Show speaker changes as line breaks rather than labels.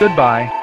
Goodbye.